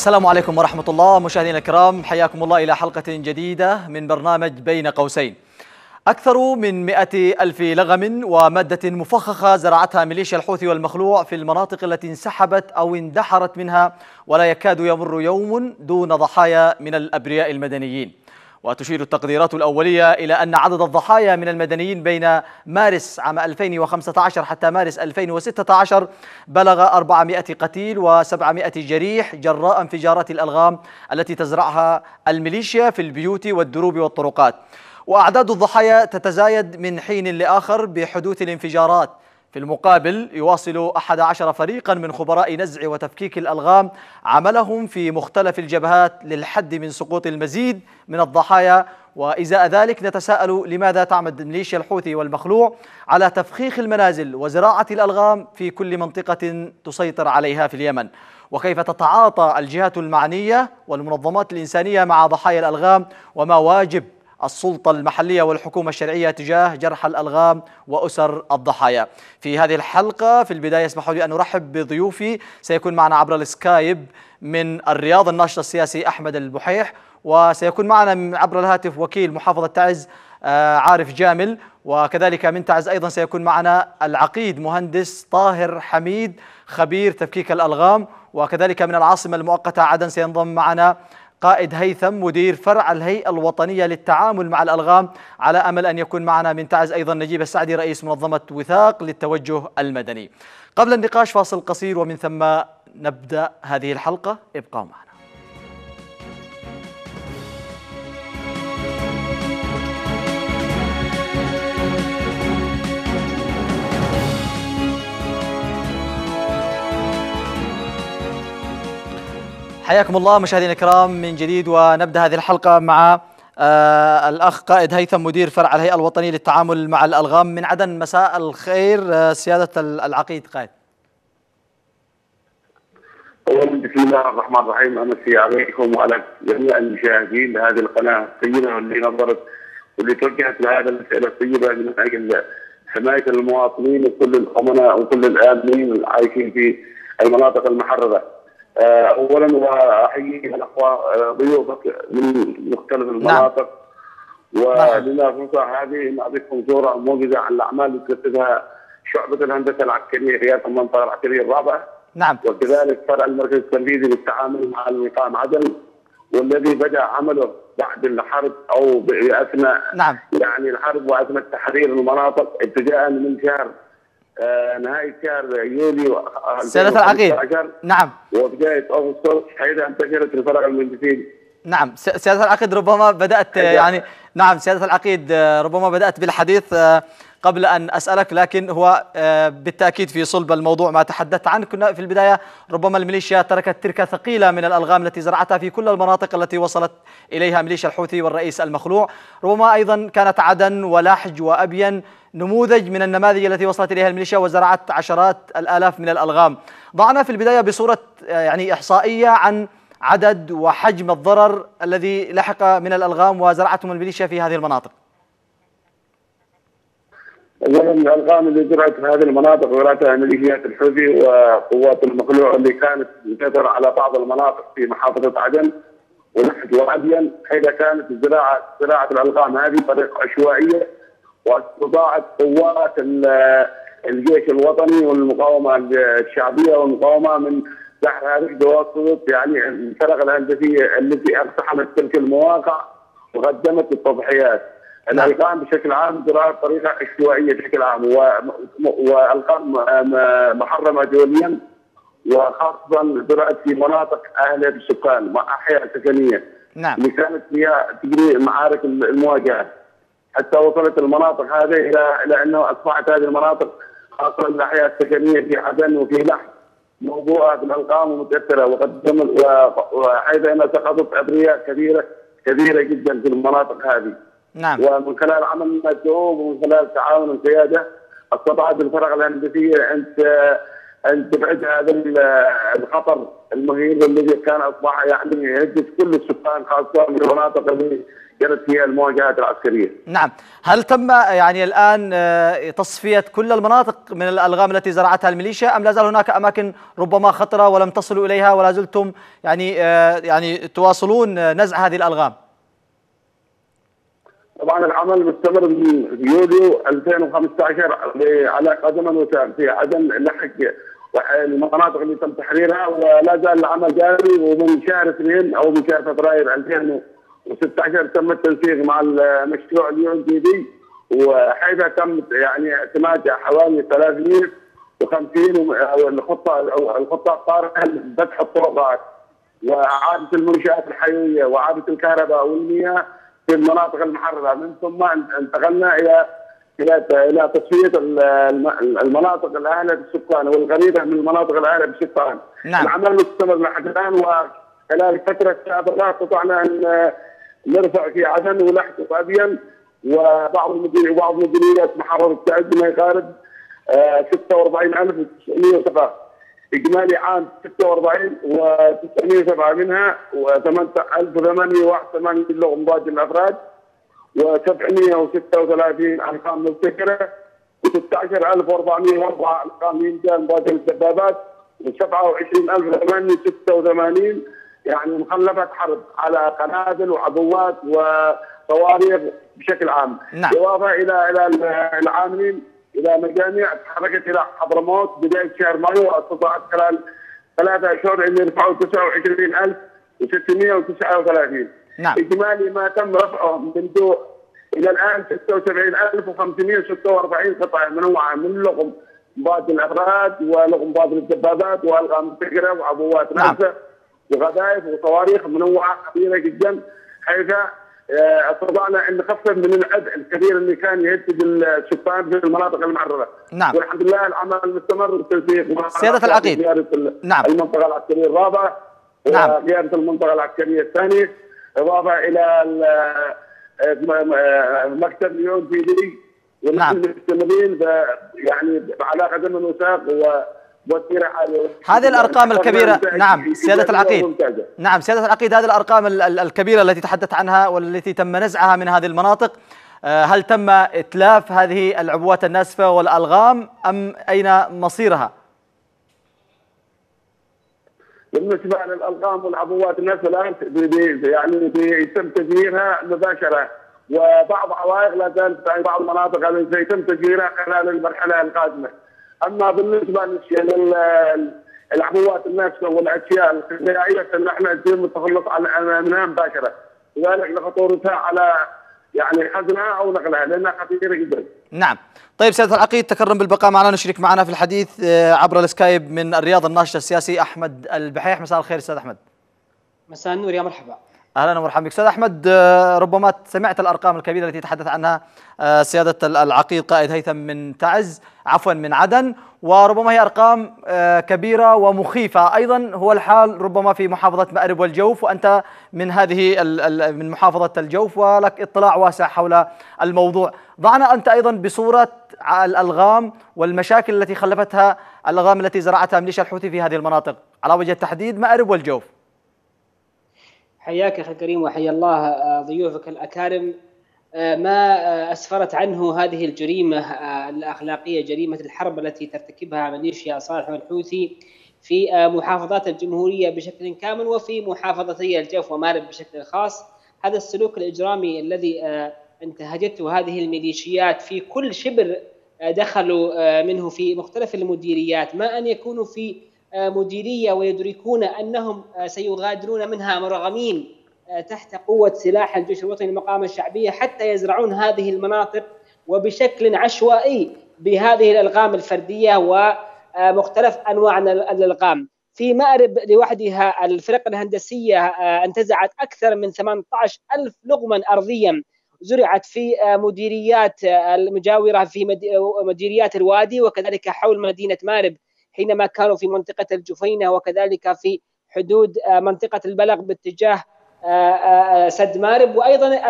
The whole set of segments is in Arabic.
السلام عليكم ورحمة الله. مشاهدينا الكرام حياكم الله إلى حلقة جديدة من برنامج بين قوسين. أكثر من مئة ألف لغم ومادة مفخخة زرعتها ميليشيا الحوثي والمخلوع في المناطق التي انسحبت أو اندحرت منها ولا يكاد يمر يوم دون ضحايا من الأبرياء المدنيين. وتشير التقديرات الأولية إلى أن عدد الضحايا من المدنيين بين مارس عام 2015 حتى مارس 2016 بلغ 400 قتيل و700 جريح جراء انفجارات الألغام التي تزرعها الميليشيا في البيوت والدروب والطرقات. وأعداد الضحايا تتزايد من حين لآخر بحدوث الانفجارات. في المقابل يواصل أحد عشر فريقا من خبراء نزع وتفكيك الألغام عملهم في مختلف الجبهات للحد من سقوط المزيد من الضحايا. وإزاء ذلك نتساءل لماذا تعمد ميليشيا الحوثي والمخلوع على تفخيخ المنازل وزراعة الألغام في كل منطقة تسيطر عليها في اليمن؟ وكيف تتعاطى الجهات المعنية والمنظمات الإنسانية مع ضحايا الألغام؟ وما واجب السلطة المحلية والحكومة الشرعية تجاه جرح الألغام وأسر الضحايا. في هذه الحلقة في البداية اسمحوا لي أن أرحب بضيوفي. سيكون معنا عبر السكايب من الرياض الناشط السياسي أحمد البحيح وسيكون معنا عبر الهاتف وكيل محافظة تعز عارف جامل. وكذلك من تعز أيضا سيكون معنا العقيد مهندس طاهر حميد خبير تفكيك الألغام. وكذلك من العاصمة المؤقتة عدن سينضم معنا قائد هيثم مدير فرع الهيئة الوطنية للتعامل مع الألغام. على أمل أن يكون معنا من تعز أيضا نجيب السعدي رئيس منظمة وثاق للتوجه المدني. قبل النقاش فاصل قصير ومن ثم نبدأ هذه الحلقة. ابقوا معنا. حياكم الله مشاهدينا الكرام من جديد ونبدأ هذه الحلقة مع آه الأخ قائد هيثم مدير فرع الهيئة الوطنية للتعامل مع الألغام من عدن مساء الخير آه سيادة العقيد قائد. اولا بسم الله الرحمن الرحيم امسي عليكم وعلى جميع المشاهدين لهذه القناة الطيبة واللي نظرت واللي توجهت لهذه الأسئلة الطيبة من أجل حماية المواطنين وكل الأمناء وكل الآمنين العايشين في المناطق المحررة. اولا واحيي الأخوة ضيوفك من مختلف المناطق. نعم. ولنا فرصه هذه نعطيكم صوره موجزة عن الأعمال اللي تنفذها شعبة الهندسة العسكرية رياض المنطقة العسكرية الرابعة. نعم. وكذلك فرع المركز التنفيذي للتعامل مع المقام عدن والذي بدأ عمله بعد الحرب أو اثناء نعم. يعني الحرب وأثناء تحرير المناطق ابتداء من شهر آه نهاية شهر يوليو سنة العقيد. نعم. وبداية أغسطس حيث انتشرت الفرق المهندسين نعم. سيادة العقيد ربما بدأت يعني نعم سيادة العقيد ربما بدأت بالحديث قبل أن أسألك لكن هو بالتأكيد في صلب الموضوع ما تحدثت عنه. كنا في البداية ربما الميليشيا تركت تركة ثقيلة من الألغام التي زرعتها في كل المناطق التي وصلت إليها ميليشيا الحوثي والرئيس المخلوع. ربما أيضا كانت عدن ولحج وأبين نموذج من النماذج التي وصلت إليها الميليشيا وزرعت عشرات الآلاف من الألغام. ضعنا في البداية بصورة يعني إحصائية عن عدد وحجم الضرر الذي لحق من الألغام وزرعتهم الميليشيا في هذه المناطق. اولا الألغام اللي زرعت في هذه المناطق زرعتها ميليشيات الحوثي وقوات المخلوع اللي كانت تسيطر على بعض المناطق في محافظة عدن ونحج وابين حيث كانت الزراعه زراعة الألغام هذه بطريقة عشوائية واستطاعت قوات الجيش الوطني والمقاومة الشعبية والمقاومة من دحر هذه بواسطه يعني الفرق الهندسيه التي اقتحمت تلك المواقع وقدمت التضحيات. الالقام بشكل عام زراعه بطريقة عشوائيه بشكل عام والقام محرمة دوليا وخاصة زرعت في مناطق اهله بالسكان مع أحياء سكنية. نعم. اللي كانت فيها تجري معارك المواجهة. حتى وصلت المناطق هذه إلى إلى أنه أصبحت هذه المناطق خاصة الأحياء السكنية في عدن وفي لحم موضوعة بالارقام ومتاثره وقد وحيث أنها سقطت أبرياء كبيره كبيرة جدا في المناطق هذه. نعم. ومن خلال عمل الشعوب ومن خلال تعاون القياده استطاعت الفرق الهندسية أن أن تبعد هذا الخطر المغير الذي كان أصبح يعني يهدد كل السكان خاصة من المناطق اللي كانت فيها المواجهات العسكرية. نعم، هل تم يعني الآن آه، تصفية كل المناطق من الألغام التي زرعتها الميليشيا أم لا زال هناك أماكن ربما خطرة ولم تصلوا إليها ولا زلتم يعني آه، يعني تواصلون نزع هذه الألغام؟ طبعا العمل مستمر من يوليو 2015 على قدم وساق في عدم لحق المناطق اللي تم تحريرها ولا زال العمل جاري ومن شهر اثنين أو من شهر فبراير 2016 تم التنسيق مع المشروع اليون دي دي. وحيث تم يعني اعتماد حوالي 350 الخطه الخطة الطارئة لفتح الطرقات وإعادة المنشآت الحيوية وإعادة الكهرباء والمياه في المناطق المحررة. من ثم انتقلنا إلى إلى إلى تصفيه المناطق الاهله بالسكان والقريبه من المناطق الاهله بالسكان. نعم. العمل مستمر لحد الآن وخلال فترة سابقه استطعنا أن نرفع في عدن ولحد وابين وبعض المديريات وبعض مديريات محافظه تعد ما يقارب 46907 إجمالي عام 46 و907 منها و8881 لغه مضاد الافراد و736 أرقام مبتكرة و16404 أرقام رجال مضاد الدبابات و27886 يعني مخلفات حرب على قنابل وعبوات وصواريخ بشكل عام نعم. اضافه إلى إلى العاملين إلى مجاميع تحركت إلى حضرموت بداية شهر مايو واستطاعت خلال ثلاثة اشهر إن يرفعوا 29639 نعم إجمالي ما تم رفعه منذ إلى الآن 76546 قطعة منوعة من لغم بعض الافراد ولغم بعض الدبابات وألغام فكره وعبوات نعم. نفسه وغذائف وصواريخ منوعة كبيره جدا حيث آه، استطعنا أن نخفف من العبء الكبير اللي كان يهدد السكان في المناطق المعرضة. نعم. والحمد لله العمل مستمر بالتنسيق سيادة العقيد. نعم. المنطقة العسكرية الرابعة نعم. وقياده المنطقة العسكرية الثانية اضافه إلى آه، مكتب ليون في دي. ونحن نعم. مستمرين يعني على قدم وساق و هذه الأرقام الكبيرة. نعم سيادة العقيد. نعم سيادة العقيد هذه الأرقام الكبيرة التي تحدث عنها والتي تم نزعها من هذه المناطق. آه، هل تم إتلاف هذه العبوات الناسفه والألغام أم أين مصيرها؟ بالنسبة للالغام والعبوات الناسفه الآن يعني بيتم تدميرها مباشرة وبعض عوائق لا زالت في بعض المناطق سيتم تدميرها خلال المرحلة القادمة. أما بالنسبة للعبوات الناشفه والأشياء الغذائيه فنحن يتم التخلص منها مباشرة لذلك لخطورتها على يعني حزنها أو نقلها لأنها خطيرة جدا. نعم. طيب سيادة العقيد تكرم بالبقاء معنا نشرك معنا في الحديث آه، عبر السكايب من الرياض الناشط السياسي أحمد البحيح مساء الخير أستاذ أحمد. مساء النور يا مرحبا. أهلا ومرحبا بك أستاذ أحمد آه، ربما سمعت الأرقام الكبيرة التي تحدث عنها آه، سيادة العقيد قائد هيثم من تعز عفوا من عدن وربما هي أرقام كبيرة ومخيفة أيضا هو الحال ربما في محافظة مأرب والجوف وأنت من هذه من محافظة الجوف ولك اطلاع واسع حول الموضوع ضعنا أنت أيضا بصورة الألغام والمشاكل التي خلفتها الألغام التي زرعتها ميليشيا الحوثي في هذه المناطق. على وجه التحديد مأرب والجوف؟ حياك أخي الكريم وحيا الله آه، ضيوفك الأكارم. آه، ما آه، أسفرت عنه هذه الجريمة الأخلاقية جريمة الحرب التي ترتكبها ميليشيا صالح الحوثي في محافظات الجمهورية بشكل كامل وفي محافظتي الجوف ومارب بشكل خاص. هذا السلوك الإجرامي الذي انتهجته هذه الميليشيات في كل شبر دخلوا منه في مختلف المديريات ما أن يكونوا في مديرية ويدركون أنهم سيغادرون منها مرغمين تحت قوة سلاح الجيش الوطني للمقاومة الشعبية حتى يزرعون هذه المناطق وبشكل عشوائي بهذه الألغام الفردية ومختلف أنواع الألغام. في مأرب لوحدها الفرق الهندسية انتزعت أكثر من 18 ألف لغما ارضيا زرعت في مديريات المجاورة في مديريات الوادي وكذلك حول مدينة مارب حينما كانوا في منطقة الجفينة وكذلك في حدود آه، منطقة البلغ باتجاه آه، آه، سد مارب وأيضا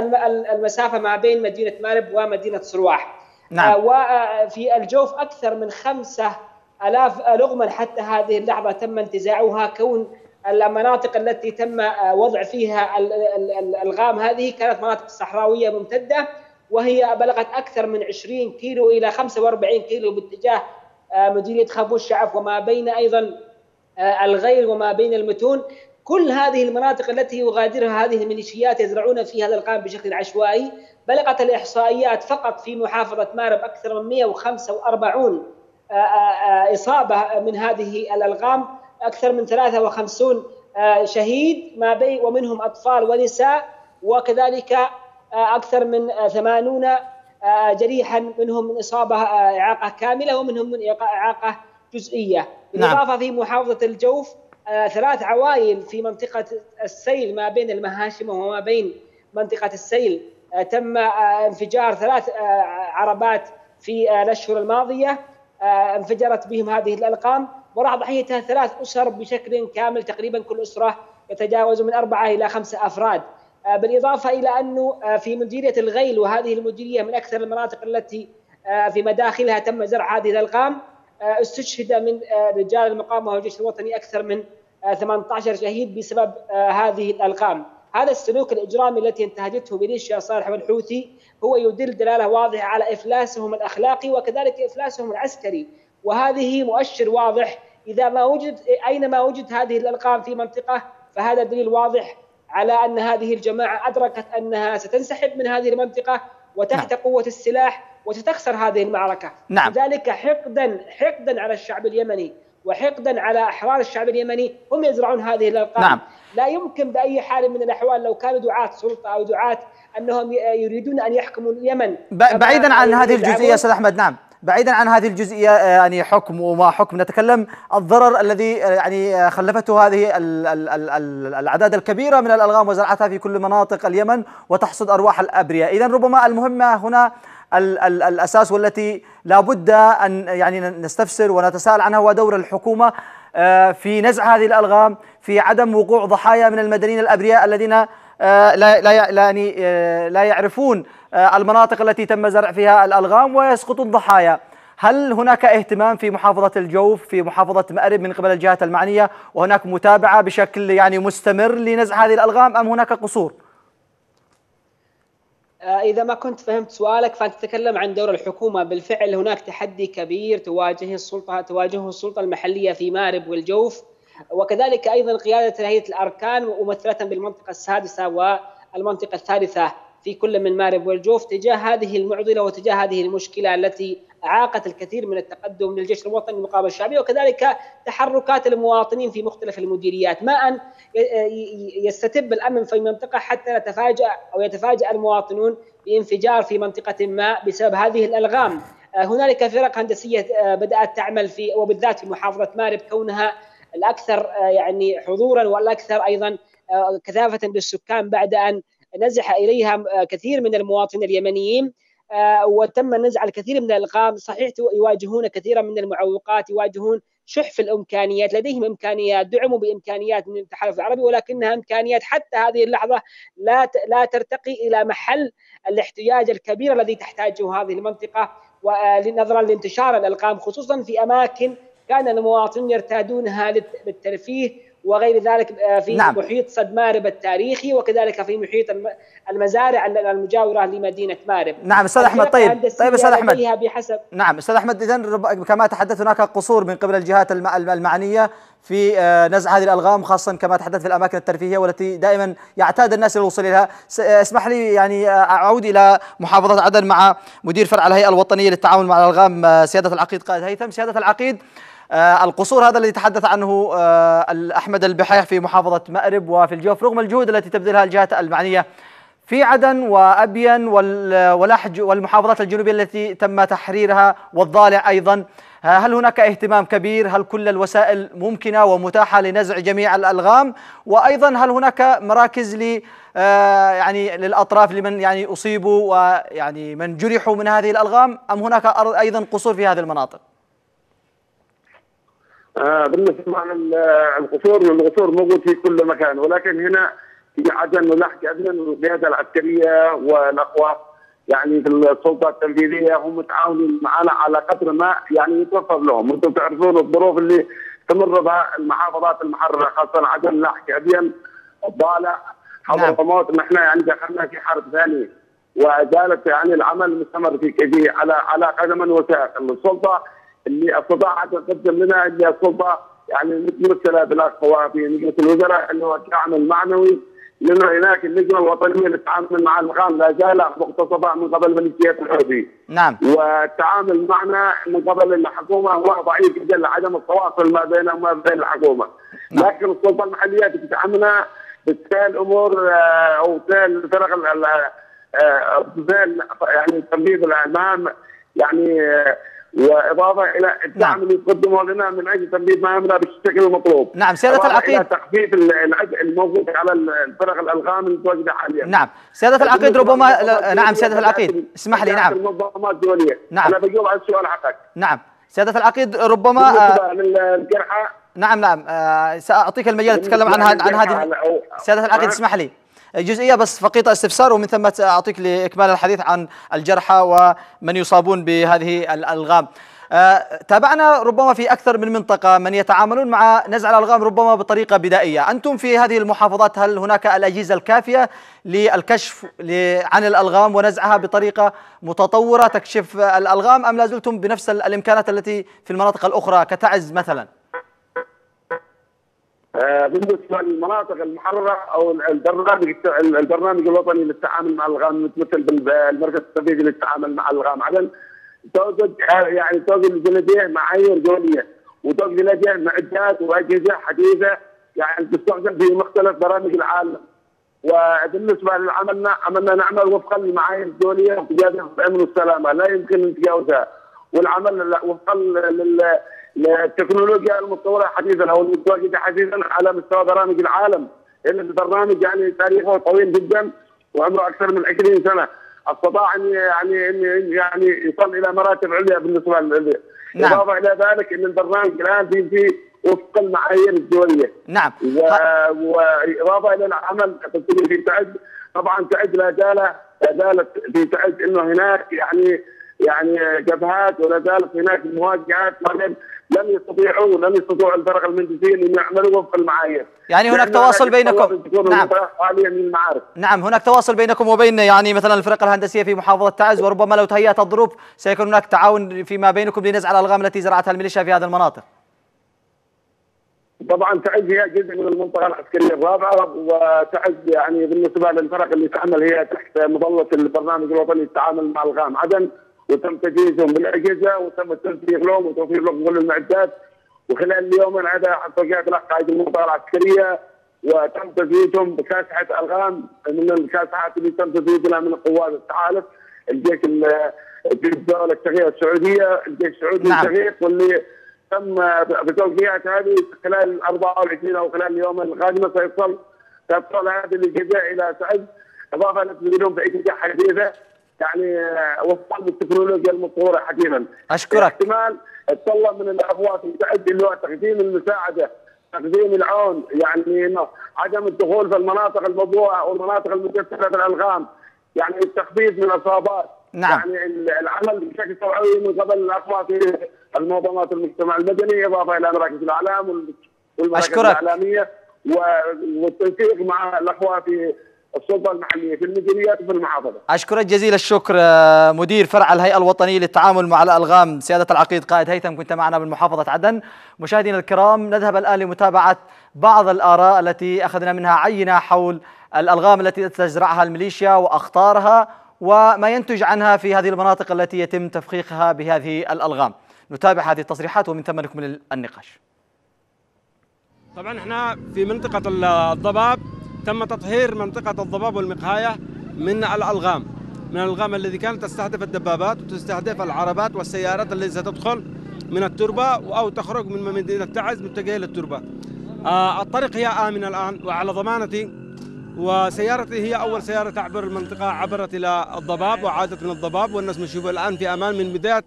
المسافة ما بين مدينة مارب ومدينة صرواح نعم. وفي الجوف أكثر من خمسة آلاف رغما حتى هذه اللحظة تم انتزاعها كون المناطق التي تم وضع فيها الألغام هذه كانت مناطق صحراوية ممتدة وهي بلغت أكثر من 20 كيلو إلى 45 كيلو باتجاه مديرية خربوش الشعف وما بين أيضا الغير وما بين المتون. كل هذه المناطق التي يغادرها هذه الميليشيات يزرعون فيها الألغام بشكل عشوائي بلغت الإحصائيات فقط في محافظة مارب أكثر من 145 إصابة من هذه الألغام. أكثر من 53 شهيد ما بين ومنهم أطفال ونساء وكذلك أكثر من 80 جريحا منهم من إصابة إعاقة كاملة ومنهم من إعاقة جزئية. بالإضافة نعم. في محافظة الجوف ثلاث عوائل في منطقة السيل ما بين المهاشم وما بين منطقة السيل. تم انفجار ثلاث عربات في الأشهر الماضية. انفجرت بهم هذه الألقام وراح ضحيتها ثلاث أسر بشكل كامل تقريبا كل أسرة يتجاوز من أربعة إلى خمسة أفراد. بالإضافة إلى أنه في مديرية الغيل وهذه المديرية من أكثر المناطق التي في مداخلها تم زرع هذه الألقام استشهد من رجال المقاومة والجيش الوطني أكثر من 18 شهيد بسبب هذه الألقام. هذا السلوك الإجرامي التي انتهجته ميليشيا صالح والحوثي هو يدل دلالة واضحة على إفلاسهم الأخلاقي وكذلك إفلاسهم العسكري. وهذه مؤشر واضح. إذا ما وجد أينما وجد هذه الألقام في منطقة؟ فهذا دليل واضح على أن هذه الجماعة أدركت أنها ستنسحب من هذه المنطقة وتحت نعم. قوة السلاح وستخسر هذه المعركة. نعم. لذلك حقدا حقدا على الشعب اليمني وحقدا على أحرار الشعب اليمني هم يزرعون هذه الالقاب نعم. لا يمكن بأي حال من الأحوال لو كانوا دعاة سلطة أو دعاة أنهم يريدون أن يحكموا اليمن. بعيدا عن هذه الجزئية أستاذ أحمد نعم. بعيدا عن هذه الجزئية يعني حكم وما حكم نتكلم الضرر الذي يعني خلفته هذه الأعداد الكبيرة من الألغام وزرعتها في كل مناطق اليمن وتحصد أرواح الأبرياء. اذا ربما المهمة هنا ال ال الأساس والتي لا بد أن يعني نستفسر ونتساءل عنها هو دور الحكومة في نزع هذه الألغام في عدم وقوع ضحايا من المدنيين الأبرياء الذين لا لا يعني لا يعرفون المناطق التي تم زرع فيها الألغام ويسقط الضحايا. هل هناك اهتمام في محافظة الجوف في محافظة مأرب من قبل الجهات المعنية؟ وهناك متابعة بشكل يعني مستمر لنزع هذه الألغام أم هناك قصور؟ إذا ما كنت فهمت سؤالك فأنت تتكلم عن دور الحكومة. بالفعل هناك تحدي كبير تواجه السلطة تواجهه السلطة المحلية في مأرب والجوف. وكذلك أيضا قيادة هيئة الأركان ممثلة بالمنطقة السادسة والمنطقة الثالثة. في كل من مارب والجوف تجاه هذه المعضلة وتجاه هذه المشكلة التي أعاقت الكثير من التقدم من الجيش الوطني المقاومة الشعبية وكذلك تحركات المواطنين في مختلف المديريات. ما أن يستتب الأمن في منطقة حتى نتفاجأ أو يتفاجأ المواطنون بانفجار في منطقة ما بسبب هذه الألغام. هنالك فرق هندسية بدأت تعمل في وبالذات في محافظة مارب كونها الأكثر يعني حضورا والأكثر أيضا كثافة بالسكان بعد أن نزح إليها كثير من المواطنين اليمنيين وتم نزع الكثير من الألغام. صحيح يواجهون كثيرا من المعوقات يواجهون شح في الإمكانيات. لديهم إمكانيات دعموا بإمكانيات من التحالف العربي ولكنها إمكانيات حتى هذه اللحظة لا لا ترتقي إلى محل الاحتياج الكبير الذي تحتاجه هذه المنطقة ونظرا لانتشار الألغام خصوصا في أماكن كان المواطنون يرتادونها للترفيه وغير ذلك في نعم. محيط صد مارب التاريخي وكذلك في محيط المزارع المجاورة لمدينة مارب. نعم أستاذ أحمد طيب. طيب أستاذ أحمد. بحسب نعم أستاذ أحمد اذا كما تحدث هناك قصور من قبل الجهات المعنية في نزع هذه الألغام خاصة كما تحدث في الأماكن الترفيهية والتي دائما يعتاد الناس الوصول إليها. اسمح لي يعني أعود إلى محافظة عدن مع مدير فرع الهيئة الوطنية للتعاون مع الألغام سيادة العقيد قائد هيثم. سيادة العقيد آه القصور هذا الذي تحدث عنه آه أحمد البحيح في محافظة مأرب وفي الجوف رغم الجهود التي تبذلها الجهات المعنية في عدن وأبين ولحج والمحافظات الجنوبية التي تم تحريرها والضالع أيضا هل هناك اهتمام كبير؟ هل كل الوسائل ممكنة ومتاحة لنزع جميع الألغام؟ وأيضا هل هناك مراكز ل يعني للأطراف لمن يعني أصيبوا ويعني من جرحوا من هذه الألغام؟ أم هناك أيضا قصور في هذه المناطق؟ آه بالنسبة عن القصور القصور موجود في كل مكان. ولكن هنا في عدن ولحج عدن القيادة العسكرية والأقوى يعني في السلطة التنفيذية هم متعاونين معنا على قدر ما يعني يتوفر لهم، أنتم تعرفون الظروف اللي تمر بها المحافظات المحررة خاصة عدن لاحق ابين الضالع حضرموت نحن يعني دخلنا في حرب ثانية وزالت يعني العمل مستمر في كذي على على قدم وساق. السلطة اللي أستطاعت أن تقدم لنا هي السلطه يعني متمثلة بالاخ في مجلس الوزراء اللي هو الدعم المعنوي لأنه هناك اللجنة الوطنية للتعامل مع الغام لا زال مقتصبه من قبل ميليشيات الحوثي. نعم. والتعامل معنا من قبل الحكومة هو ضعيف جدا لعدم التواصل ما بيننا وما بين الحكومة. نعم. لكن السلطة المحلية بتتعاملنا بتسهل الأمور آه، أو تسهل الفرق بتسهل آه، يعني تنفيذ المهام يعني آه، وإضافة إلى الدعم نعم. اللي تقدمه لنا من أجل تنفيذ مهامنا بالشكل المطلوب. نعم سيادة العقيد تخفيف العبء الموجود على الفرق الألغام المتواجده حاليا. نعم سيادة العقيد ربما نعم سيادة العقيد اسمح لي نعم. المنظمات الدولية. نعم. أنا بجاوب على السؤال حقك. نعم سيادة العقيد ربما للجرحى نعم نعم آه سأعطيك المجال تتكلم عن عن هذه سيادة العقيد اسمح لي جزئية بس فقيطه استفسار ومن ثم أعطيك لإكمال الحديث عن الجرحى ومن يصابون بهذه الألغام. آه تابعنا ربما في أكثر من منطقة من يتعاملون مع نزع الألغام ربما بطريقة بدائية، أنتم في هذه المحافظات هل هناك الأجهزة الكافية للكشف عن الألغام ونزعها بطريقة متطورة تكشف الألغام أم لا زلتم بنفس الإمكانات التي في المناطق الأخرى كتعز مثلا؟ بالنسبة للمناطق المحررة أو البرنامج البرنامج الوطني للتعامل مع الغام متمثل بالمركز التنفيذي للتعامل مع الغام. عدن توجد آه، يعني توجد لديه معايير دوليه وتوجد لديه معدات وأجهزة حديثة يعني تستخدم في مختلف برامج العالم. وبالنسبة لعملنا عملنا نعمل وفقا للمعايير الدوليه وقياده الامن والسلامه لا يمكن نتجاوزها والعمل وفقا للتكنولوجيا المتطورة حديثا أو المتواجده حديثا على مستوى برامج العالم. لأن البرنامج يعني تاريخه طويل جدا وعمره أكثر من 20 سنة. استطاع ان يعني ان يعني يصل إلى مراتب عليا بالنسبة ل نعم. إضافة إلى ذلك إن البرنامج الآن في في وفق المعايير الدولية. نعم. و... وإضافة إلى العمل في تعد. طبعا تعد لا زال لا زالت في تعد إنه هناك يعني يعني جبهات ولا زالت هناك مواجهات لم يستطيعوا لم يستطيعوا الفرق المهندسين أن يعملوا وفق المعايير يعني هناك تواصل بينكم. نعم. حاليا من المعارف نعم هناك تواصل بينكم وبين يعني مثلا الفرق الهندسية في محافظة تعز وربما لو تهيأت الظروف سيكون هناك تعاون فيما بينكم لنزع الألغام التي زرعتها الميليشيا في هذه المناطق. طبعا تعز هي جزء من المنطقة العسكرية الرابعة وتعز يعني بالنسبة للفرق اللي تعمل هي تحت مظلة البرنامج الوطني للتعامل مع الغام عدن وتم تجهيزهم بالاجهزه وتم التنسيق لهم وتوفير لهم كل المعدات. وخلال اليومين هذا توقيعات الاخ قائد المنطقة العسكرية وتم تزويدهم بكاسحة ألغام من الكاسحات اللي تم تزويدها من القوات التحالف الجيش الدولة الشقيقه السعودية الجيش السعودي نعم. الشقيق واللي تم بتوقيعات هذه خلال 24 أو خلال اليومين القادمه سيصل سيصل هذه الاجهزه إلى سعد. إضافة إلى تزويدهم باجهزه حديثة. يعني آه، وفقا للتكنولوجيا المطورة حديثا أشكرك. احتمال تطلب من الاخوات المتعدي اللي هو تقديم المساعدة تقديم العون يعني عدم الدخول في المناطق الموضوعه أو المناطق المكثفه بالالغام يعني التخفيف من الإصابات. نعم. يعني العمل بشكل توعوي من قبل الاخوات في المنظمات المجتمع المدني إضافة إلى مراكز الإعلام والمراكز أشكرك. الإعلامية والتنسيق مع الأخوة في السلطه المحلية في المديريات وفي المحافظة. أشكرك جزيل الشكر آه، مدير فرع الهيئة الوطنية للتعامل مع الألغام سيادة العقيد قائد هيثم كنت معنا من محافظه عدن. مشاهدينا الكرام نذهب الآن لمتابعة بعض الآراء التي أخذنا منها عينة حول الألغام التي تزرعها الميليشيا وأخطارها وما ينتج عنها في هذه المناطق التي يتم تفخيخها بهذه الألغام. نتابع هذه التصريحات ومن ثم نكمل النقاش. طبعا إحنا في منطقة الضباب تم تطهير منطقة الضباب والمقهاية من الألغام. من الألغام الذي كانت تستهدف الدبابات وتستهدف العربات والسيارات التي ستدخل من التربة أو تخرج من مدينة تعز متجهة للتربة آه الطريق هي آمن الآن وعلى ضمانتي وسيارتي هي أول سيارة تعبر المنطقة عبرت إلى الضباب وعادت من الضباب والناس مشوفة الآن في أمان من بداية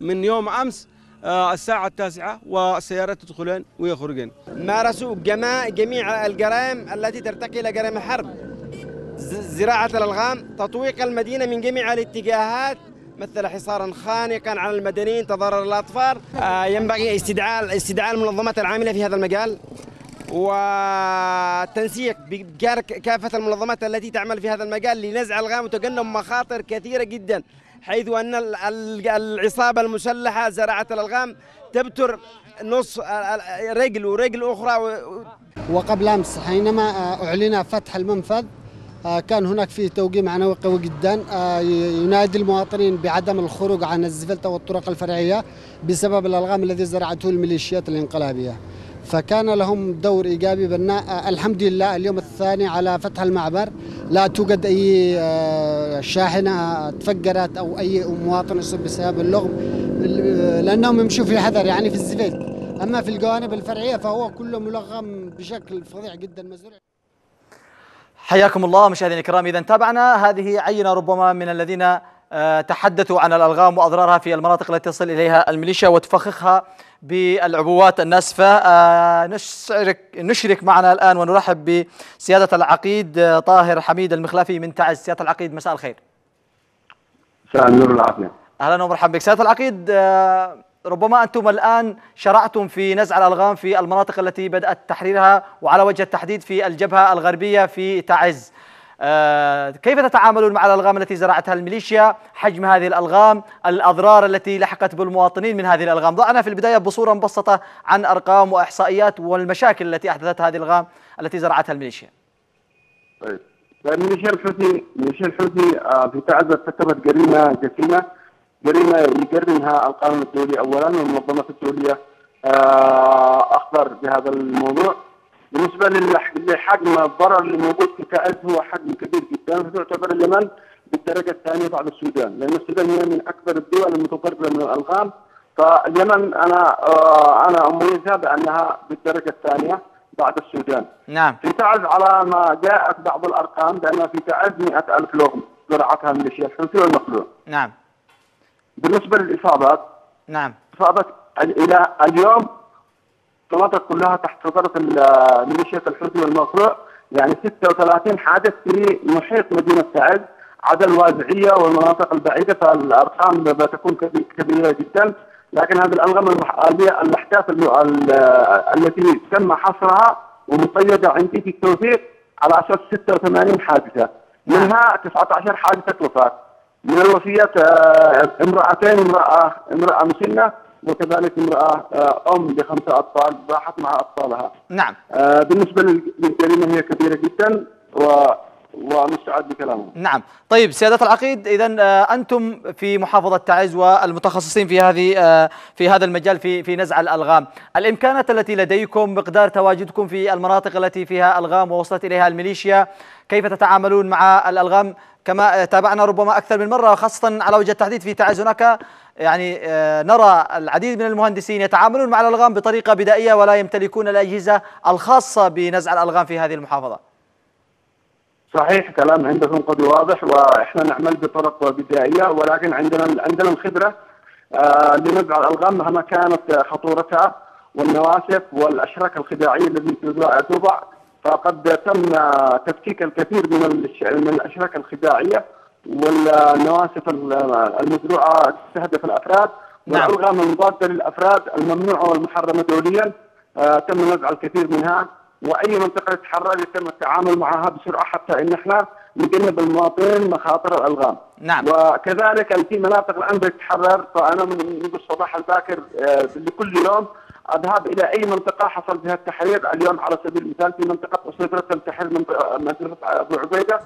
من يوم أمس الساعة التاسعة والسيارات تدخلين ويخرجين مارسوا جميع الجرائم التي ترتقي إلى جرائم الحرب زراعة الألغام تطويق المدينة من جميع الاتجاهات مثل حصارا خانقا على المدنيين تضرر الأطفال. آه، ينبغي استدعاء استدعاء المنظمات العاملة في هذا المجال والتنسيق بكافة المنظمات التي تعمل في هذا المجال لنزع الغام وتجنب مخاطر كثيرة جدا. حيث أن العصابة المسلحة زراعة الألغام تبتر نص رجل ورجل أخرى وقبل أمس حينما أعلن فتح المنفذ آه، كان هناك فيه توقيع معنوي قوي جدا آه، ينادي المواطنين بعدم الخروج عن الزفلة والطرق الفرعية بسبب الألغام الذي زرعته الميليشيات الانقلابية. فكان لهم دور إيجابي بناء آه، الحمد لله اليوم الثاني على فتح المعبر. لا توجد أي شاحنة تفجرت أو أي مواطن يصيب بسبب اللغم لأنهم يمشوا في حذر يعني في الزفيل أما في الجوانب الفرعية فهو كله ملغم بشكل فظيع جدا مزروع حياكم الله مشاهدينا الكرام. إذا تابعنا هذه عينة ربما من الذين آه، تحدثوا عن الألغام وأضرارها في المناطق التي تصل إليها الميليشيا وتفخخها بالعبوات الناسفة آه، نشرك نشرك معنا الآن ونرحب بسيادة العقيد آه، طاهر حميد المخلافي من تعز سيادة العقيد مساء الخير. مساء النور والعافية. أهلا ومرحبا بك سيادة العقيد ربما أنتم الآن شرعتم في نزع الألغام في المناطق التي بدأت تحريرها وعلى وجه التحديد في الجبهة الغربية في تعز آه كيف تتعاملون مع الألغام التي زرعتها الميليشيا؟ حجم هذه الألغام الأضرار التي لحقت بالمواطنين من هذه الألغام. ضعنا في البداية بصورة مبسطة عن أرقام وإحصائيات والمشاكل التي أحدثتها هذه الألغام التي زرعتها الميليشيا. طيب. الميليشيا الحوثي الميليشيا الحوثي آه، في تعز ارتكبت جريمة جسيمة. جريمة يقرنها القانون الدولي اولا والمنظمة الدوليه آه، أخبر بهذا الموضوع. بالنسبة لحجم الضرر اللي موجود في تعز هو حجم كبير جدا تعتبر اليمن بالدرجة الثانية بعد السودان لأن السودان هي من أكبر الدول المتضررة من الألغام فاليمن أنا آه، أنا أميزها بأنها بالدرجة الثانية بعد السودان. نعم. في تعز على ما جاءت بعض الأرقام بأن في تعز 100000 لغم زرعتها الميليشيا الحوثي والمخلوع. نعم. بالنسبة للإصابات نعم اصابت إلى اليوم المناطق كلها تحت سيطره ميليشيا الحوثي والمقروع يعني 36 حادث في محيط مدينة تعز عدا الوازعيه والمناطق البعيدة فالأرقام بتكون كبيرة جدا. لكن هذه الالغام الأحداث التي تم حصرها ومقيدة عندي في التوثيق على أساس 86 حادثة. منها 19 حادثة وفاة. من الوفيات آه، امرأتين امرأة امرأة مسنة. وكذلك امرأة آه، أم بخمسة أطفال راحت مع أطفالها. نعم. آه، بالنسبة للجريمة هي كبيرة جدا و ومستعد بكلامه نعم. طيب سيادة العقيد إذا أنتم في محافظة تعز والمتخصصين في هذه في هذا المجال في في نزع الألغام. الإمكانات التي لديكم مقدار تواجدكم في المناطق التي فيها ألغام ووصلت إليها الميليشيا كيف تتعاملون مع الألغام؟ كما تابعنا ربما أكثر من مرة خاصة على وجه التحديد في تعز هناك يعني آه، نرى العديد من المهندسين يتعاملون مع الألغام بطريقة بدائية ولا يمتلكون الأجهزة الخاصة بنزع الألغام في هذه المحافظة. صحيح كلام عندكم قد واضح وإحنا نعمل بطرق بدائية ولكن عندنا عندنا الخبرة آه لنزع الألغام مهما كانت خطورتها والنواسف والأشراك الخداعية التي توضع. فقد تم تفكيك الكثير من من الأشراك الخداعية والنواسف المزروعة تستهدف الأفراد نعم. والالغام المضاده للأفراد الممنوعه والمحرمة دوليا آه تم نزع الكثير منها وأي منطقة تتحرر يتم التعامل معها بسرعة حتى إن إحنا نجنب المواطنين مخاطر الألغام. نعم. وكذلك في مناطق الان بتتحرر فأنا من الصباح الباكر آه لكل يوم أذهب إلى أي منطقة حصل بها التحرير اليوم على سبيل المثال في منطقة اسيطره تم تحرير مدرسه أبو عبيدة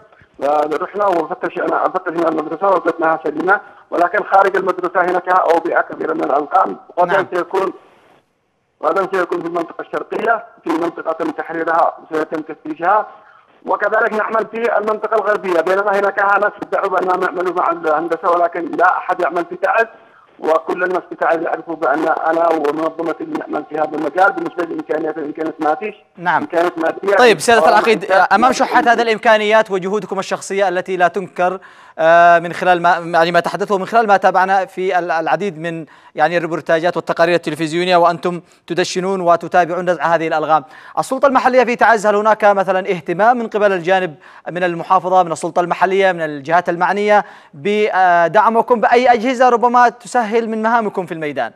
رحنا وفتشنا فتشنا المدرسة وجدناها سليمة. ولكن خارج المدرسة هناك اوبئه كبيرة من الالقام غدا نعم. سيكون غدا سيكون في المنطقة الشرقية في منطقة تم تحريرها سيتم تفتيشها. وكذلك نعمل في المنطقة الغربية. بينما هناك ناس يدعوا بانهم يعملوا مع الهندسة ولكن لا أحد يعمل في تعز. وكل الناس بتعرف يعرفوا بأن أنا ومنظمة نعمل في هذا المجال بالنسبة للامكانيات الامكانيات ما فيش. نعم. إمكانيات ماديه طيب سيادة العقيد أمام شحه هذه الإمكانيات وجهودكم الشخصية التي لا تنكر من خلال ما يعني ما تحدثه من خلال ما تابعنا في العديد من يعني الريبورتاجات والتقارير التلفزيونية وأنتم تدشنون وتتابعون نزع هذه الألغام. السلطة المحلية في تعز هل هناك مثلا اهتمام من قبل الجانب من المحافظة من السلطة المحلية من الجهات المعنية بدعمكم بأي أجهزة ربما تسهل من مهامكم في الميدان؟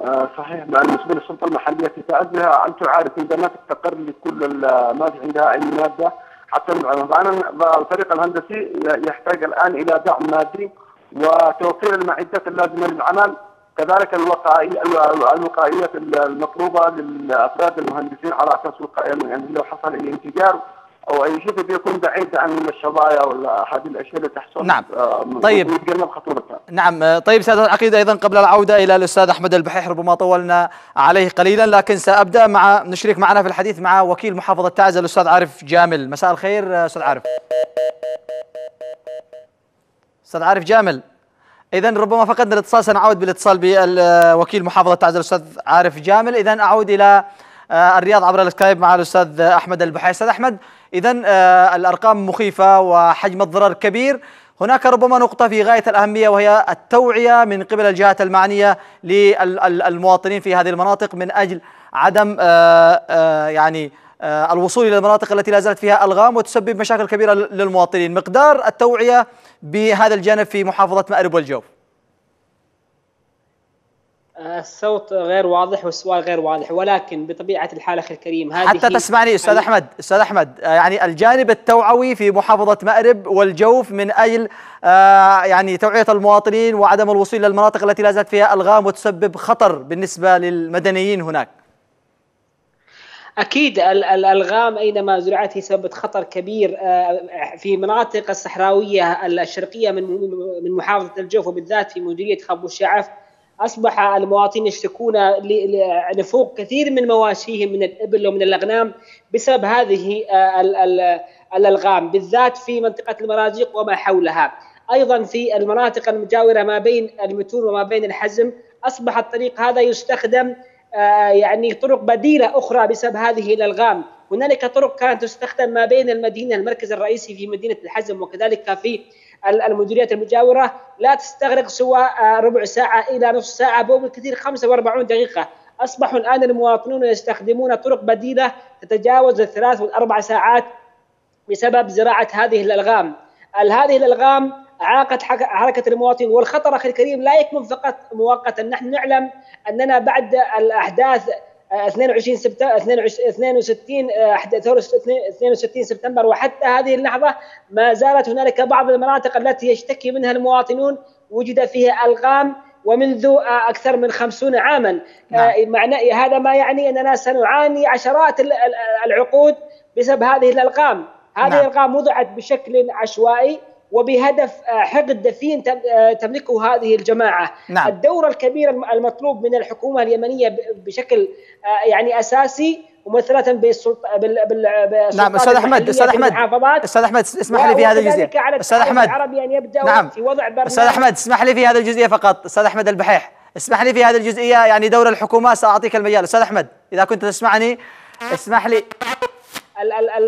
آه، صحيح بالنسبة للسلطة المحلية في تعز انت عارف عندما تستقر لكل ما في عندها أي ماده حتى الفريق الهندسي يحتاج الآن إلى دعم مادي وتوفير المعدات اللازمة للعمل. كذلك الوقائيه الوقائيه المطلوبة للأفراد المهندسين على أساس وقائيه يعني لو حصل اي انفجار أو أي شيء بيكون بعيد عن الشظايا ولا هذه الأشياء اللي تحصل نعم. آه طيب. يتجنب خطورتها نعم. طيب سياده العقيده أيضا قبل العودة إلى الأستاذ أحمد البحيح ربما طولنا عليه قليلا لكن سأبدأ مع نشرك معنا في الحديث مع وكيل محافظة تعز الأستاذ عارف جامل. مساء الخير آه، أستاذ عارف. أستاذ عارف جامل. اذا ربما فقدنا الاتصال سنعود بالاتصال بوكيل محافظة تعز الأستاذ عارف جامل. اذا أعود إلى الرياض عبر السكايب مع الأستاذ أحمد البحيح أستاذ أحمد اذا آه، الأرقام مخيفة وحجم الضرر كبير. هناك ربما نقطة في غاية الأهمية وهي التوعية من قبل الجهات المعنية للمواطنين في هذه المناطق من أجل عدم آه، يعني الوصول إلى المناطق التي لا زالت فيها ألغام وتسبب مشاكل كبيرة للمواطنين. مقدار التوعية بهذا الجانب في محافظة مأرب والجوف. الصوت غير واضح والسؤال غير واضح ولكن بطبيعة الحال أخي الكريم هذه حتى تسمعني أستاذ أحمد أستاذ أحمد آه، يعني الجانب التوعوي في محافظة مأرب والجوف من أجل آه، يعني توعية المواطنين وعدم الوصول إلى المناطق التي لا زالت فيها ألغام وتسبب خطر بالنسبة للمدنيين هناك. أكيد الألغام أينما زرعت هي سببت خطر كبير آه، في مناطق الصحراوية الشرقيه من من محافظة الجوف وبالذات في مديرية خبو الشعف أصبح المواطنين يشتكون لفوق كثير من مواشيهم من الإبل ومن الأغنام بسبب هذه آه، الألغام بالذات في منطقة المرازيق وما حولها. أيضا في المناطق المجاورة ما بين المتون وما بين الحزم أصبح الطريق هذا يستخدم آه، يعني طرق بديلة أخرى بسبب هذه الألغام. هنالك طرق كانت تستخدم ما بين المدينة المركز الرئيسي في مدينة الحزم وكذلك في المديريات المجاورة لا تستغرق سوى آه، ربع ساعة إلى نصف ساعة بالكثير 45 دقيقة. أصبحوا الآن المواطنون يستخدمون طرق بديلة تتجاوز الثلاث والأربع ساعات بسبب زراعة هذه الألغام. هذه الألغام اعاقت حركة المواطنين والخطر أخي الكريم لا يكمن فقط مؤقتا. نحن نعلم أننا بعد الأحداث 22 سبتمبر 62 62 سبتمبر وحتى هذه اللحظة ما زالت هنالك بعض المناطق التي يشتكي منها المواطنون وجد فيها ألغام ومنذ أكثر من 50 عاما نعم. معنى هذا ما يعني أننا سنعاني عشرات العقود بسبب هذه الألغام هذه نعم. الألغام وضعت بشكل عشوائي وبهدف آه، حقد دفين آه، تملكه هذه الجماعة. نعم. الدور الكبير المطلوب من الحكومة اليمنية بشكل آه، يعني أساسي ممثله بالسلطه نعم أستاذ أحمد أستاذ أحمد أستاذ أحمد اسمح لي في هذه الجزئية. أستاذ أحمد العربي أن يبدا نعم. في وضع برنامج. أستاذ أحمد اسمح لي في هذه الجزئية فقط أستاذ أحمد البحيح. اسمح لي في هذه الجزئية يعني دور الحكومة سأعطيك المجال. أستاذ أحمد إذا كنت تسمعني اسمح لي.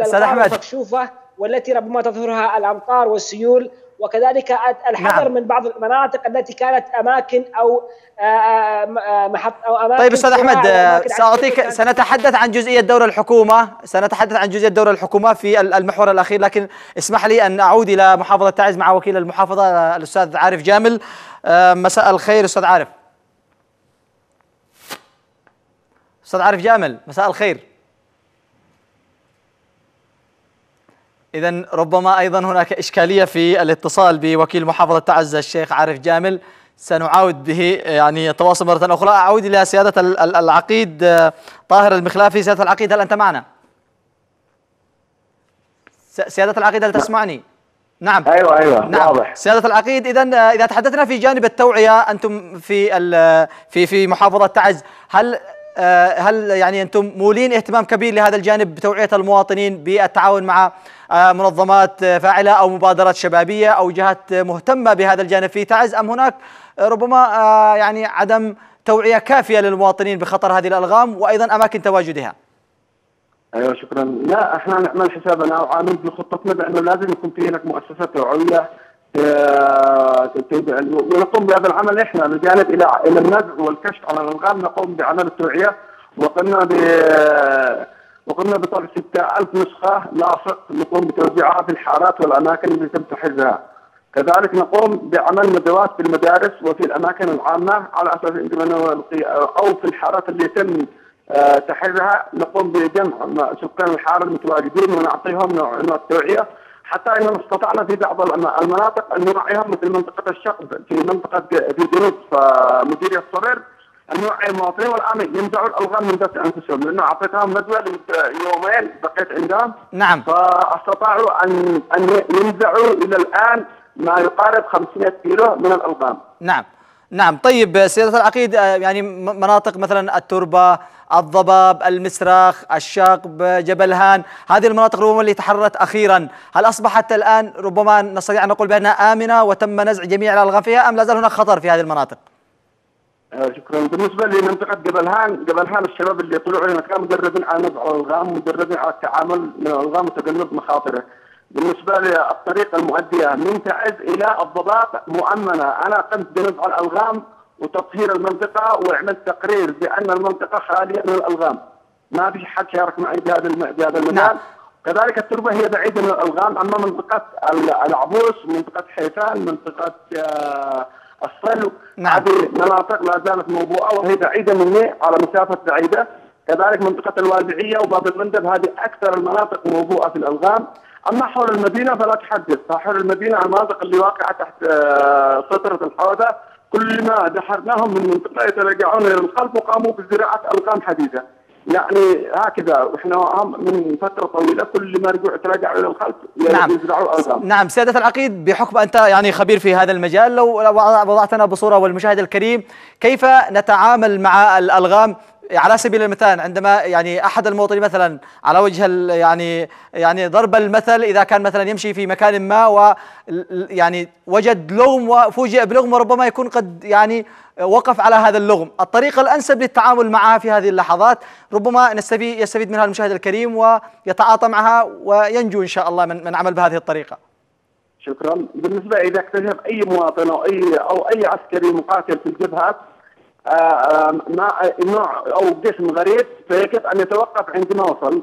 أستاذ أحمد. مكشوفة. والتي ربما تظهرها الأمطار والسيول وكذلك الحذر نعم. من بعض المناطق التي كانت أماكن أو آه، آه، محط أو أماكن طيب أستاذ أحمد ساعطيك سنتحدث عن جزئية دور الحكومة سنتحدث عن جزئية دور الحكومة في المحور الأخير لكن اسمح لي أن أعود إلى محافظة تعز مع وكيل المحافظة الأستاذ عارف جامل. آه، مساء الخير أستاذ عارف. أستاذ عارف جامل مساء الخير. إذا ربما أيضا هناك إشكالية في الاتصال بوكيل محافظة تعز الشيخ عارف جامل سنعاود به يعني التواصل مرة أخرى أعود إلى سيادة العقيد طاهر المخلافي سيادة العقيد هل أنت معنا؟ سيادة العقيد هل تسمعني؟ نعم أيوه أيوه نعم. واضح سيادة العقيد اذا إذا تحدثنا في جانب التوعية أنتم في في في محافظة تعز هل هل يعني أنتم مولين اهتمام كبير لهذا الجانب بتوعية المواطنين بالتعاون مع آه، منظمات فاعلة أو مبادرات شبابية أو جهات مهتمة بهذا الجانب في تعز أم هناك ربما آه، يعني عدم توعية كافية للمواطنين بخطر هذه الألغام وأيضا أماكن تواجدها؟ أيوه شكرا لا إحنا نعمل حسابنا وعامل بخطتنا بأنه لازم يكون في هناك مؤسسه توعوية آه، ونقوم بهذا العمل. إحنا بجانب إلى إلى النزع والكشف على الالغام نقوم بعمل التوعية. وقمنا ب وقمنا بطبع 6000 نسخة. لاصق نقوم بتوزيعها في الحارات والأماكن اللي يتم تحريرها. كذلك نقوم بعمل ندوات في المدارس وفي الأماكن العامة. على أساس أو في الحارات اللي يتم آه، تحريرها نقوم بجمع سكان الحارة المتواجدين ونعطيهم نوع من التوعية. حتى إننا استطعنا في بعض المناطق ان نوعيهم مثل منطقة الشقب في منطقة في جنوب مديريه الصرير ان نوعي المواطنين والآن ينزعوا الألغام من ذات أنفسهم لأنه أعطيتهم ندوة يومين بقيت عندهم. نعم. فاستطاعوا ان أن ينزعوا إلى الآن ما يقارب 500 كيلو من الألغام. نعم. نعم. طيب سيادة العقيد آه، يعني مناطق مثلا التربة الضباب المسراخ الشاقب جبل هان هذه المناطق ربما اللي تحررت أخيرا. هل أصبحت الآن ربما نستطيع أن نقول بأنها آمنة وتم نزع جميع الألغام فيها أم لا زال هناك خطر في هذه المناطق؟ آه، شكرا. بالنسبة لمنطقة جبل هان جبل هان الشباب اللي طلعوا هنا كانوا مدربين على نزع الالغام مدربين على التعامل من الالغام وتجنب مخاطره. بالنسبة للطريقة المؤدية من تعز إلى الضباب مؤمنة. أنا قمت بنزع الألغام وتطهير المنطقة وعملت تقرير بأن المنطقة خالية من الألغام. ما في حد شارك معي بهذا بهذا المجال. نعم. كذلك التربة هي بعيدة من الألغام. أما منطقة العبوس منطقة حيفان منطقة آه، الصلو نعم. هذه مناطق لا زالت موبوءه وهي بعيدة مني على مسافة بعيدة. كذلك منطقة الوادعية وباب المندب هذه أكثر المناطق موبوءه في الألغام. أما حول المدينة فلا تحدث. حول المدينة المناطق اللي واقعة تحت آه، سيطره الحوضة كل ما دحرناهم من منطقة يتراجعون إلى الخلف وقاموا بزراعة القام حديثة. يعني هكذا وإحنا من فترة طويلة كل ما رجعوا تراجعوا إلى الخلف نعم. يزرعوا القام نعم. سيادة العقيد بحكم أنت يعني خبير في هذا المجال لو وضعتنا بصورة والمشاهد الكريم كيف نتعامل مع الألغام على سبيل المثال عندما يعني أحد المواطنين مثلا على وجه يعني يعني ضرب المثل إذا كان مثلا يمشي في مكان ما و يعني وجد لغم وفوجئ بلغم وربما يكون قد يعني وقف على هذا اللغم، الطريقة الأنسب للتعامل معها في هذه اللحظات ربما نستفيد يستفيد منها المشاهد الكريم ويتعاطى معها وينجو إن شاء الله من من عمل بهذه الطريقة. شكرا، بالنسبة إذا اكتشف أي مواطن أو أي أو أي عسكري مقاتل في الجبهات نوع أو جسم غريب فيجب أن يتوقف عندما وصل.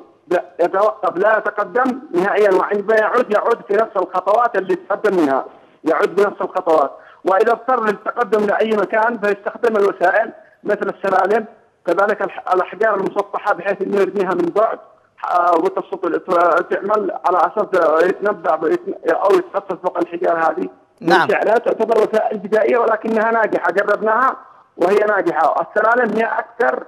يتوقف لا يتقدم نهائيا وعندما يعود يعود في نفس الخطوات اللي تقدم منها. يعود بنفس الخطوات. وإذا اضطر للتقدم لأي مكان فيستخدم الوسائل مثل السلالم كذلك الأحجار المسطحة بحيث إنه يرميها من بعد. تعمل على أساس يتنبع أو يتخصص فوق الحجار هذه. نعم. تعتبر وسائل بدائيه ولكنها ناجحة. جربناها وهي ناجحة. السلالم هي أكثر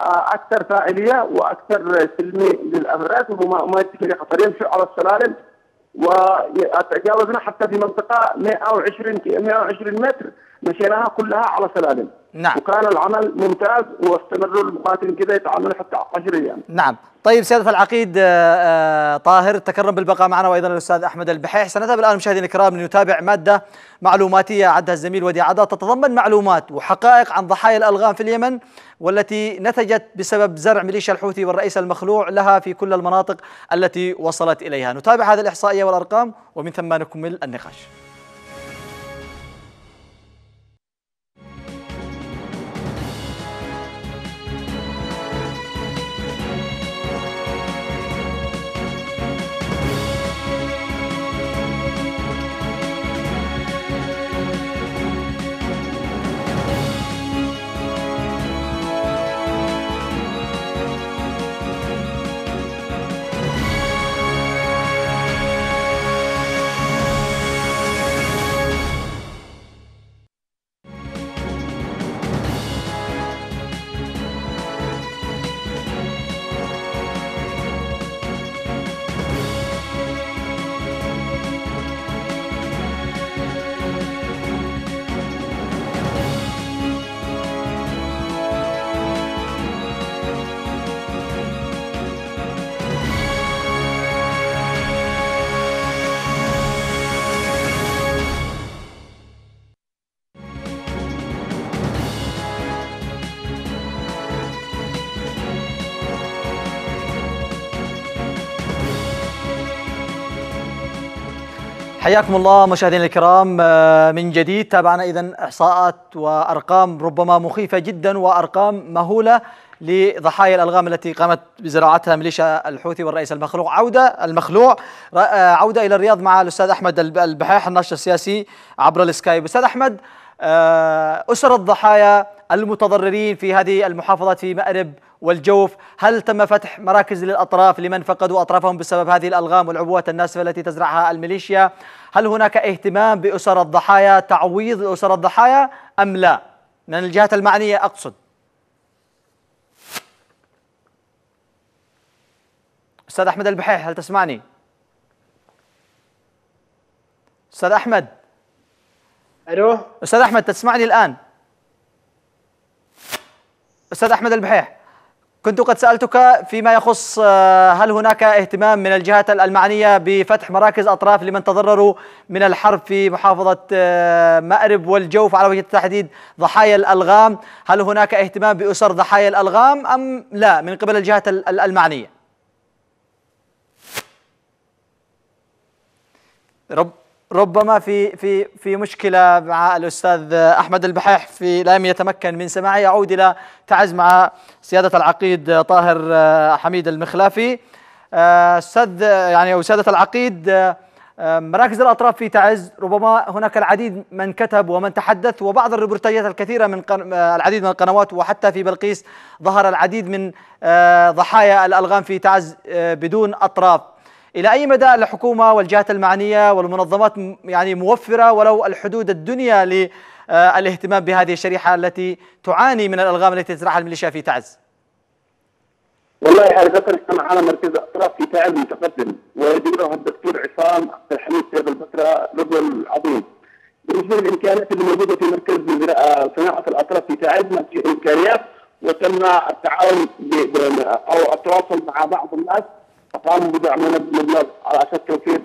آه، أكثر فاعلية وأكثر سلمي للافراد وما يتكلم خطر يمشوا على السلالم؟ وتجاوزنا حتى في منطقة 120 120 متر. مشيناها كلها على سلالم. نعم. وكان العمل ممتاز واستمروا المقاتلين كذا يتعاملوا حتى 10 أيام. نعم. طيب سيادة العقيد آه، آه، طاهر تكرم بالبقاء معنا وأيضا الأستاذ أحمد البحيح. سنذهب الآن مشاهدينا الكرام لنتابع مادة معلوماتية عدها الزميل ودي عدا تتضمن معلومات وحقائق عن ضحايا الألغام في اليمن والتي نتجت بسبب زرع ميليشيا الحوثي والرئيس المخلوع لها في كل المناطق التي وصلت إليها. نتابع هذه الإحصائية والأرقام ومن ثم نكمل النقاش. حياكم الله مشاهدينا الكرام. آه، من جديد تابعنا اذا إحصاءات وأرقام ربما مخيفة جدا وأرقام مهولة لضحايا الألغام التي قامت بزراعتها ميليشيا الحوثي والرئيس المخلوع عودة المخلوع آه، عودة إلى الرياض مع الأستاذ أحمد البحيح الناشط السياسي عبر السكايب. أستاذ أحمد آه، أسر الضحايا المتضررين في هذه المحافظات في مأرب والجوف. هل تم فتح مراكز للأطراف لمن فقدوا أطرافهم بسبب هذه الألغام والعبوات الناسفة التي تزرعها الميليشيا؟ هل هناك اهتمام بأسر الضحايا تعويض أسر الضحايا أم لا؟ من الجهات المعنية أقصد. أستاذ أحمد البحيح هل تسمعني؟ أستاذ أحمد. ألو؟ أستاذ أحمد تسمعني الآن؟ أستاذ أحمد البحيح. كنت قد سألتك فيما يخص آه، هل هناك اهتمام من الجهات المعنية بفتح مراكز أطراف لمن تضرروا من الحرب في محافظة آه، مأرب والجوف على وجه التحديد ضحايا الألغام؟ هل هناك اهتمام بأسر ضحايا الألغام أم لا من قبل الجهات المعنية؟ رب ربما في في في مشكلة مع الأستاذ أحمد البحيح في لم يتمكن من سماعه. يعود إلى تعز مع سيادة العقيد طاهر حميد المخلافي. أستاذ يعني أو العقيد مراكز الأطراف في تعز. ربما هناك العديد من كتب ومن تحدث وبعض الريبورتاجات الكثيرة من العديد من القنوات. وحتى في بلقيس ظهر العديد من ضحايا الألغام في تعز بدون أطراف. إلى أي مدى الحكومة والجهات المعنية والمنظمات يعني موفرة ولو الحدود الدنيا للاهتمام بهذه الشريحة التي تعاني من الألغام التي تزرعها الميليشيا في تعز؟ والله حقيقة إحنا معنا مركز اطراف في تعز متقدم ويديره الدكتور عصام عبد الحميد سيد البصره رجل عظيم. بالنسبة للامكانيات اللي موجودة في مركز صناعة الأطراف في تعز ما في امكانيات وتم التعاون أو التواصل مع بعض الناس قاموا بدعمنا بمبلغ على أساس توفير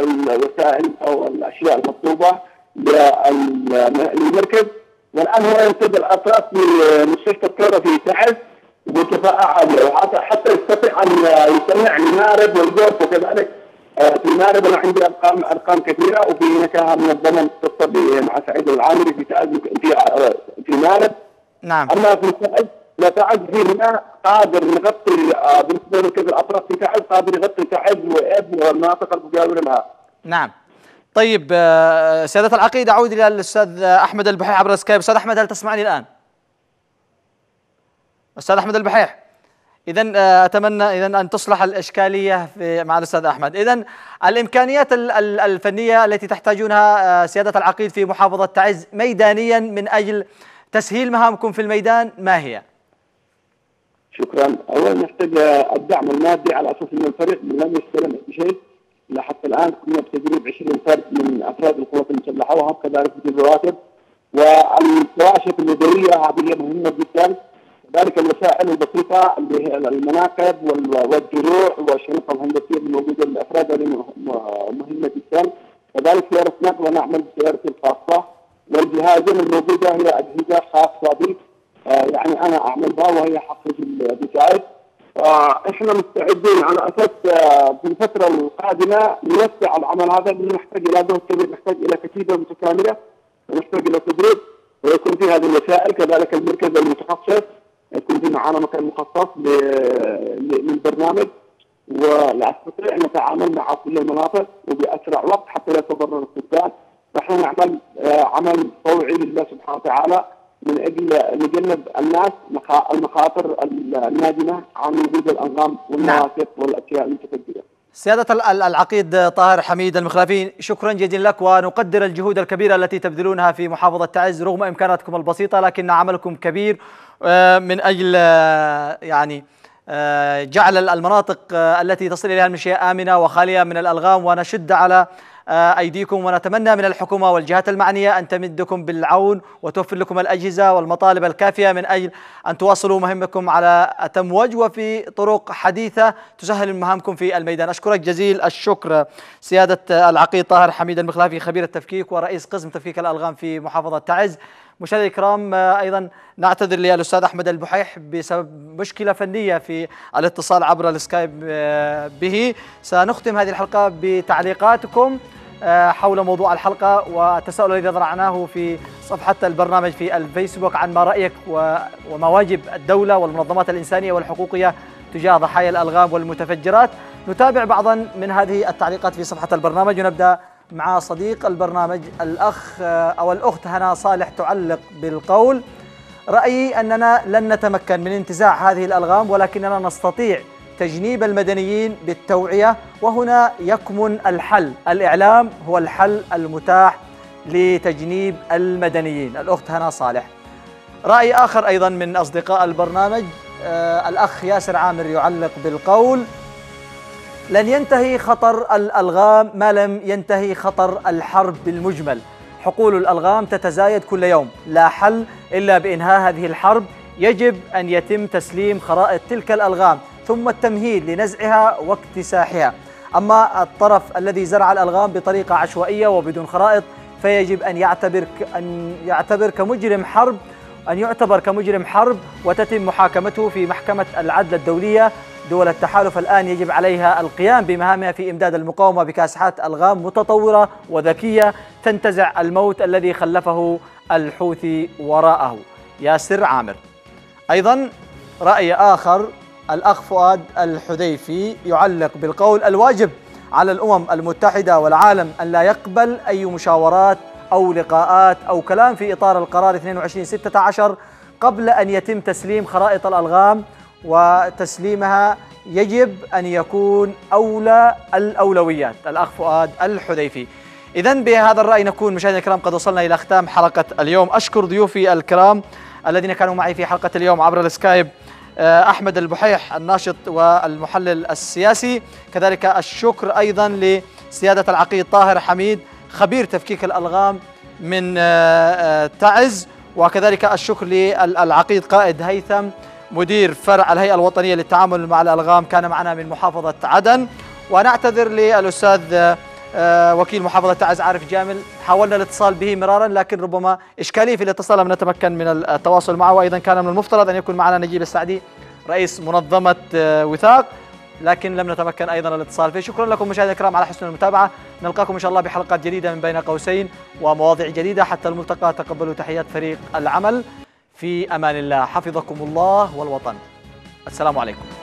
الوسائل أو الأشياء المطلوبة للمركز. والآن هو يمتد الأطراف لمستشفى الثوره في تعز بكفاءه عاليه وحتى يستطيع أن يصنع المارب والجوف وكذلك آه، في المارب أنا عندي ارقام أرقام كثيرة وفي نكهه منظمه تتصل مع سعيد العامري في تعز في آه، في مارب نعم. أما في تعز هنا قادر نغطي آه، بالنسبة لكذا الأطراف في تعز قادر يغطي تعز وابن والمناطق المجاورة لها. نعم. طيب آه، سيادة العقيد أعود إلى الأستاذ أحمد البحيح عبر السكايب أستاذ أحمد هل تسمعني الآن؟ أستاذ أحمد البحيح إذا آه، أتمنى إذا أن تصلح الإشكالية في مع الأستاذ أحمد إذا الإمكانيات الفنية التي تحتاجونها سيادة العقيد في محافظة تعز ميدانيا من أجل تسهيل مهامكم في الميدان ما هي؟ شكرا. اولا نحتاج الدعم المادي على أساس إن الفريق لم يستلم بشيء لحتى الآن كنا بتدريب 20 فرد من أفراد القوات المسلحه وهم كذلك في الرواتب والكواشف اليدويه هذه مهمة جدا. كذلك الوسائل البسيطة اللي هي المناقب والدروع والشرطه الهندسيه الموجوده للأفراد هذه مهمة جدا. كذلك سيارة نقل ونعمل بسيارتي الخاصة. والجهازين الموجودة هي أجهزة خاصة بي. يعني أنا اعملها وهي حقي في إحنا مستعدين على أساس آه، في الفترة القادمة نوسع العمل هذا نحتاج إلى جهد كبير نحتاج إلى كتيبة متكاملة ونحتاج إلى تدريب ويكون في هذه الوسائل كذلك المركز المتخصص يكون في معنا مكان مخصص للبرنامج. ونستطيع أن نتعامل مع كل المناطق وبأسرع وقت حتى لا يتضرر السكان نحن نعمل آه، عمل طوعي لله سبحانه وتعالى. من أجل نجنب الناس المخاطر الناجمه عن وجود الانظام والنوافذ نعم. والأشياء المتفجره. سيادة العقيد طاهر حميد المخلفين شكرا جزيلا لك ونقدر الجهود الكبيرة التي تبذلونها في محافظة تعز رغم إمكاناتكم البسيطة لكن عملكم كبير آه، من أجل آه، يعني جعل المناطق التي تصل إليها المشيئة آمنة وخالية من الألغام ونشد على آه، أيديكم ونتمنى من الحكومة والجهات المعنية أن تمدكم بالعون وتوفر لكم الأجهزة والمطالب الكافية من أجل أن تواصلوا مهمكم على أتم وجه وفي طرق حديثة تسهل مهامكم في الميدان. أشكرك جزيل الشكر. سيادة العقيد طاهر حميد المخلافي خبير التفكيك ورئيس قسم تفكيك الألغام في محافظة تعز. مشاهدينا الكرام آه، أيضا نعتذر للاستاذ أحمد البحيح بسبب مشكلة فنية في الاتصال عبر السكايب آه، به. سنختم هذه الحلقة بتعليقاتكم. آه، حول موضوع الحلقة والتساؤل الذي ضرعناه في صفحة البرنامج في الفيسبوك عن ما رأيك وما واجب الدولة والمنظمات الإنسانية والحقوقية تجاه ضحايا الألغام والمتفجرات. نتابع بعضا من هذه التعليقات في صفحة البرنامج ونبدأ مع صديق البرنامج الأخ آه، أو الأخت هنا صالح تعلق بالقول. رأيي أننا لن نتمكن من انتزاع هذه الألغام ولكننا نستطيع تجنيب المدنيين بالتوعية وهنا يكمن الحل. الإعلام هو الحل المتاح لتجنيب المدنيين. الأخت هنا صالح. رأي آخر أيضا من أصدقاء البرنامج آه الأخ ياسر عامر يعلق بالقول لن ينتهي خطر الألغام ما لم ينتهي خطر الحرب بالمجمل. حقول الألغام تتزايد كل يوم. لا حل إلا بإنهاء هذه الحرب. يجب أن يتم تسليم خرائط تلك الألغام. ثم التمهيد لنزعها واكتساحها. أما الطرف الذي زرع الألغام بطريقة عشوائية وبدون خرائط فيجب أن يعتبر أن يعتبر كمجرم حرب أن يعتبر كمجرم حرب وتتم محاكمته في محكمة العدل الدولية. دول التحالف الآن يجب عليها القيام بمهامها في إمداد المقاومة بكاسحات ألغام متطورة وذكية تنتزع الموت الذي خلفه الحوثي وراءه. ياسر عامر. أيضا رأي آخر الأخ فؤاد الحذيفي يعلق بالقول الواجب على الأمم المتحدة والعالم أن لا يقبل أي مشاورات أو لقاءات أو كلام في إطار القرار 2216 قبل أن يتم تسليم خرائط الألغام وتسليمها يجب أن يكون أولى الأولويات. الأخ فؤاد الحذيفي. إذا بهذا الرأي نكون مشاهدينا الكرام قد وصلنا إلى ختام حلقة اليوم. أشكر ضيوفي الكرام الذين كانوا معي في حلقة اليوم عبر السكايب. أحمد البحيح الناشط والمحلل السياسي. كذلك الشكر أيضا لسيادة العقيد طاهر حميد خبير تفكيك الألغام من آه، آه، تعز. وكذلك الشكر للعقيد قائد هيثم مدير فرع الهيئة الوطنية للتعامل مع الألغام كان معنا من محافظة عدن. ونعتذر للأستاذ وكيل محافظة تعز عارف جامل. حاولنا الاتصال به مرارا لكن ربما إشكالية في الاتصال لم نتمكن من التواصل معه. وأيضا كان من المفترض أن يكون معنا نجيب السعدي رئيس منظمة آه، وثاق. لكن لم نتمكن أيضا الاتصال فيه. شكرا لكم مشاهدينا الكرام على حسن المتابعة. نلقاكم إن شاء الله بحلقات جديدة من بين قوسين ومواضيع جديدة. حتى الملتقى تقبلوا تحيات فريق العمل. في أمان الله. حفظكم الله والوطن. السلام عليكم.